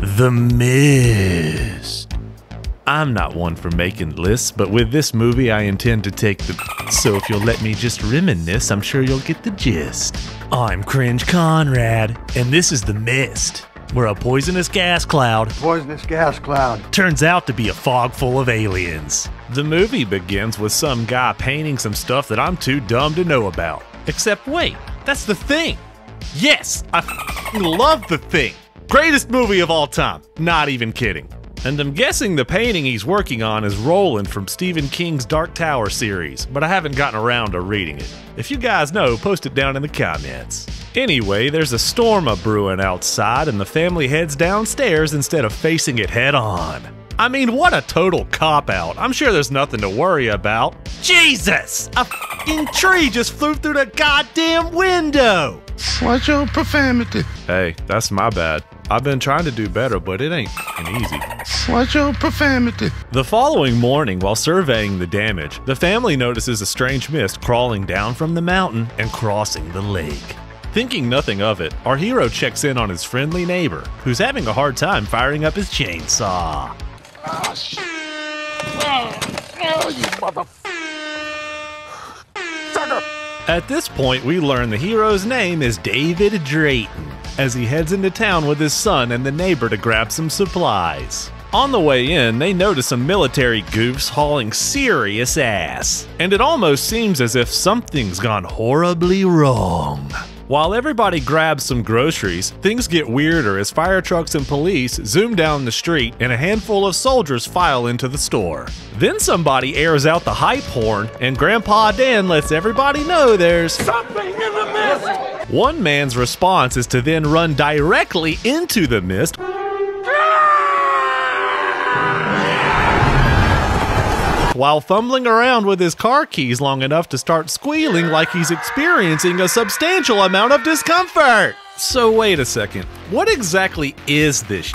The Mist. I'm not one for making lists, but with this movie, I intend to take the. So if you'll let me just reminisce, I'm sure you'll get the gist. I'm Cringe Conrad, and this is The Mist, where a poisonous gas cloud Poisonous gas cloud. turns out to be a fog full of aliens. The movie begins with some guy painting some stuff that I'm too dumb to know about. Except, wait, that's the thing. Yes, I love the thing. Greatest movie of all time. Not even kidding. And I'm guessing the painting he's working on is Roland from Stephen King's Dark Tower series, but I haven't gotten around to reading it. If you guys know, post it down in the comments. Anyway, there's a storm a brewing outside, and the family heads downstairs instead of facing it head on. I mean, what a total cop out. I'm sure there's nothing to worry about. Jesus! A fucking tree just flew through the goddamn window! Watch your profanity. Hey, that's my bad. I've been trying to do better, but it ain't fucking easy. Watch your profanity. The following morning, while surveying the damage, the family notices a strange mist crawling down from the mountain and crossing the lake. Thinking nothing of it, our hero checks in on his friendly neighbor, who's having a hard time firing up his chainsaw. Ah, At this point, we learn the hero's name is David Drayton, as he heads into town with his son and the neighbor to grab some supplies. On the way in, they notice some military goofs hauling serious ass, and it almost seems as if something's gone horribly wrong. While everybody grabs some groceries, things get weirder as fire trucks and police zoom down the street and a handful of soldiers file into the store. Then somebody airs out the hype horn, and Grandpa Dan lets everybody know there's something in the mist. One man's response is to then run directly into the mist while fumbling around with his car keys long enough to start squealing like he's experiencing a substantial amount of discomfort. So, wait a second. What exactly is this?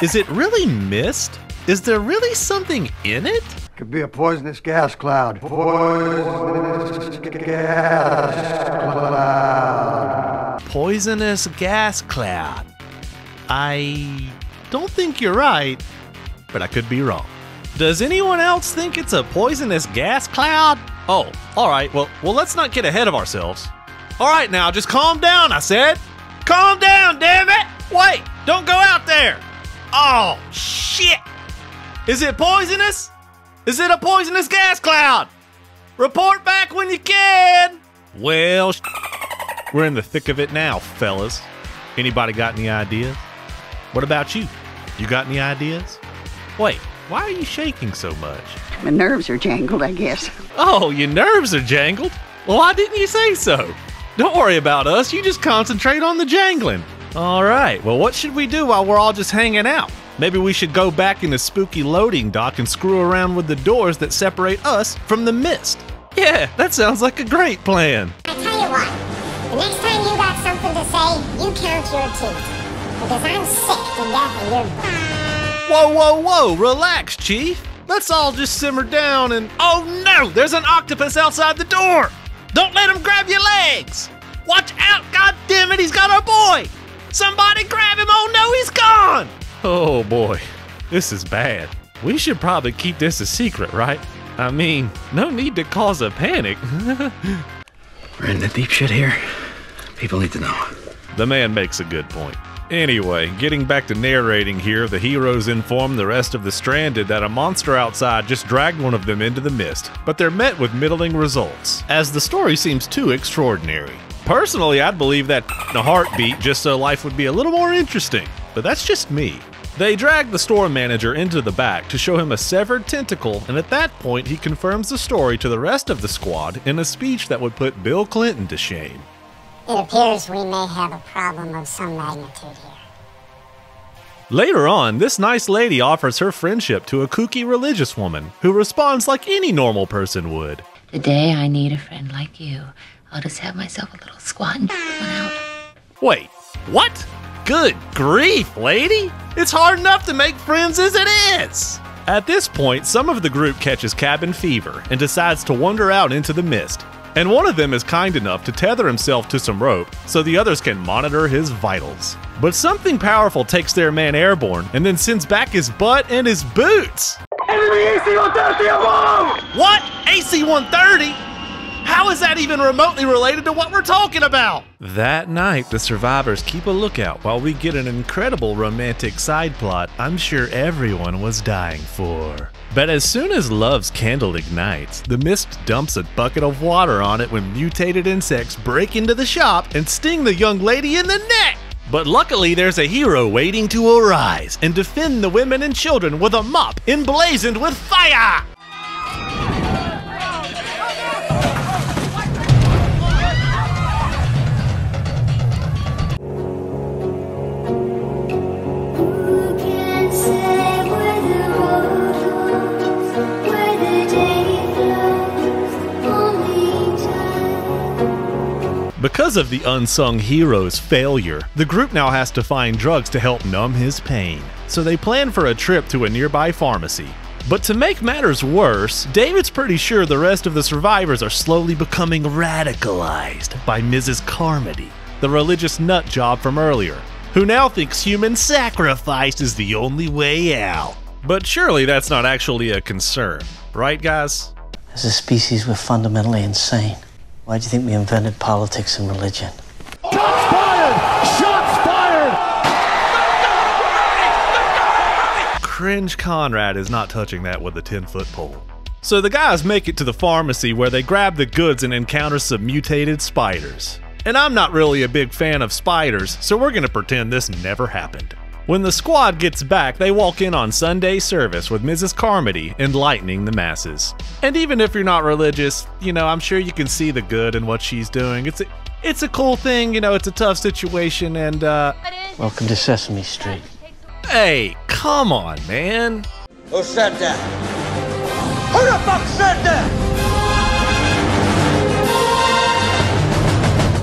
Is it really mist? Is there really something in it? Could be a poisonous gas cloud. Poisonous gas cloud. Poisonous gas cloud. I don't think you're right, but I could be wrong. Does anyone else think it's a poisonous gas cloud? Oh, all right. Well, well, let's not get ahead of ourselves. All right, now just calm down. I said, calm down. Damn it! Wait, don't go out there. Oh shit! Is it poisonous? Is it a poisonous gas cloud? Report back when you can. Well, sh- we're in the thick of it now, fellas. Anybody got any ideas? What about you? You got any ideas? Wait, why are you shaking so much? My nerves are jangled, I guess. Oh, your nerves are jangled? Well, why didn't you say so? Don't worry about us, you just concentrate on the jangling. All right, well, what should we do while we're all just hanging out? Maybe we should go back in the spooky loading dock and screw around with the doors that separate us from the mist. Yeah, that sounds like a great plan. I tell you what, the next time you got something to say, you count your teeth. Because I'm sick to death of your Whoa, whoa, whoa, relax, Chief. Let's all just simmer down and. Oh no, there's an octopus outside the door! Don't let him grab your legs! Watch out, god damn it, he's got our boy! Somebody grab him, oh no, he's gone! Oh boy, this is bad. We should probably keep this a secret, right? I mean, no need to cause a panic. We're in the deep shit here. People need to know. The man makes a good point. Anyway, getting back to narrating here, the heroes inform the rest of the stranded that a monster outside just dragged one of them into the mist, but they're met with middling results, as the story seems too extraordinary. Personally, I'd believe that in a heartbeat just so life would be a little more interesting, but that's just me. They drag the store manager into the back to show him a severed tentacle, and at that point, he confirms the story to the rest of the squad in a speech that would put Bill Clinton to shame. It appears we may have a problem of some magnitude here. Later on, this nice lady offers her friendship to a kooky religious woman who responds like any normal person would. Today I need a friend like you, I'll just have myself a little squat and one out. Wait, what? Good grief, lady! It's hard enough to make friends as it is! At this point, some of the group catches cabin fever and decides to wander out into the mist. And one of them is kind enough to tether himself to some rope so the others can monitor his vitals. But something powerful takes their man airborne and then sends back his butt and his boots. Enemy AC 130 above! What? AC 130? How is that even remotely related to what we're talking about? That night, the survivors keep a lookout while we get an incredible romantic side plot I'm sure everyone was dying for. But as soon as Love's candle ignites, the mist dumps a bucket of water on it when mutated insects break into the shop and sting the young lady in the neck. But luckily, there's a hero waiting to arise and defend the women and children with a mop emblazoned with fire! Because of the unsung hero's failure, the group now has to find drugs to help numb his pain. So they plan for a trip to a nearby pharmacy. But to make matters worse, David's pretty sure the rest of the survivors are slowly becoming radicalized by Mrs. Carmody, the religious nut job from earlier, who now thinks human sacrifice is the only way out. But surely that's not actually a concern, right, guys? As a species, we're fundamentally insane. Why do you think we invented politics and religion? Shots fired! Shots fired! Cringe Conrad is not touching that with a 10 foot pole. So the guys make it to the pharmacy where they grab the goods and encounter some mutated spiders. And I'm not really a big fan of spiders, so we're gonna pretend this never happened. When the squad gets back, they walk in on Sunday service with Mrs. Carmody enlightening the masses. And even if you're not religious, you know, I'm sure you can see the good in what she's doing. It's a, it's a cool thing, you know, it's a tough situation, and uh, Welcome to Sesame Street. hey, come on, man. Who said that? Who the fuck said that?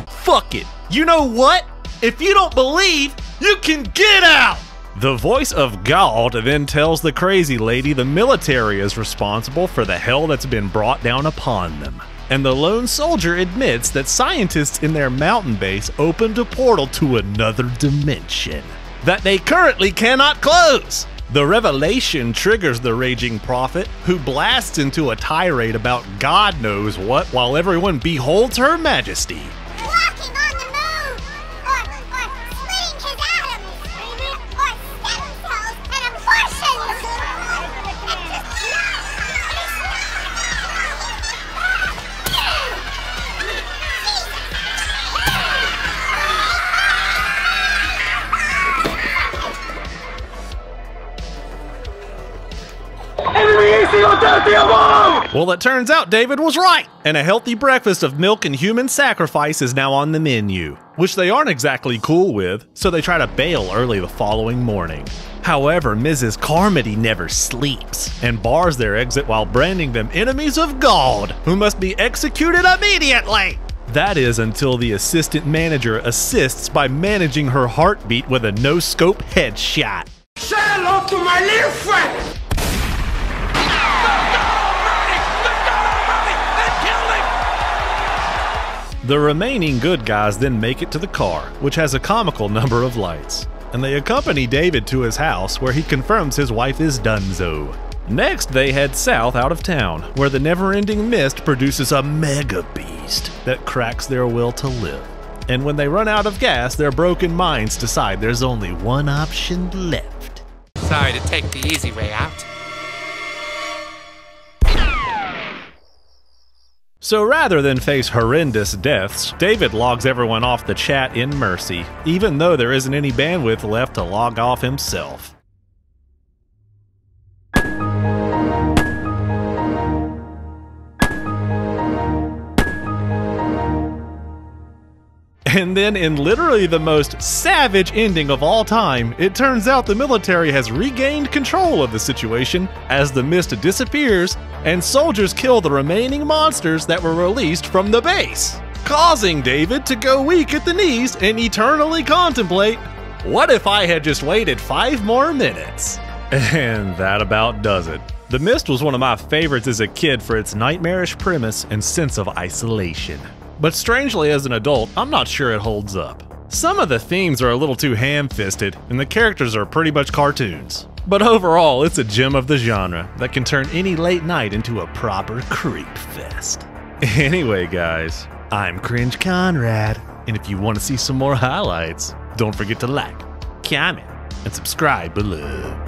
Fuck it. You know what? If you don't believe, you can get out! The voice of God then tells the crazy lady the military is responsible for the hell that's been brought down upon them. And the lone soldier admits that scientists in their mountain base opened a portal to another dimension that they currently cannot close. The revelation triggers the raging prophet, who blasts into a tirade about God knows what while everyone beholds her majesty. Well, it turns out David was right, and a healthy breakfast of milk and human sacrifice is now on the menu, which they aren't exactly cool with, so they try to bail early the following morning. However, Mrs. Carmody never sleeps and bars their exit while branding them enemies of God who must be executed immediately. That is until the assistant manager assists by managing her heartbeat with a no scope headshot. Say hello to my little friend! The remaining good guys then make it to the car, which has a comical number of lights, and they accompany David to his house where he confirms his wife is Dunzo. Next, they head south out of town, where the never ending mist produces a mega beast that cracks their will to live. And when they run out of gas, their broken minds decide there's only one option left. Sorry to take the easy way out. So rather than face horrendous deaths, David logs everyone off the chat in mercy, even though there isn't any bandwidth left to log off himself. And then, in literally the most savage ending of all time, it turns out the military has regained control of the situation as the mist disappears and soldiers kill the remaining monsters that were released from the base, causing David to go weak at the knees and eternally contemplate what if I had just waited five more minutes? And that about does it. The Mist was one of my favorites as a kid for its nightmarish premise and sense of isolation. But strangely, as an adult, I'm not sure it holds up. Some of the themes are a little too ham fisted, and the characters are pretty much cartoons. But overall, it's a gem of the genre that can turn any late night into a proper creep fest. Anyway, guys, I'm Cringe Conrad, and if you want to see some more highlights, don't forget to like, comment, and subscribe below.